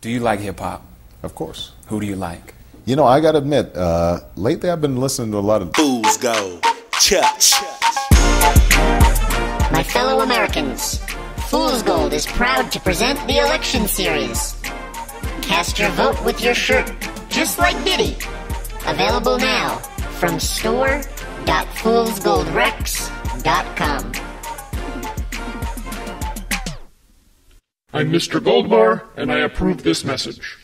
Do you like hip hop? Of course. Who do you like? You know, I got to admit, uh, lately I've been listening to a lot of. Fool's Gold. Church. My fellow Americans, Fool's Gold is proud to present the election series. Cast your vote with your shirt, just like Diddy. Available now from store.foolsgoldrecs.com. I'm Mr. Goldbar, and I approve this message.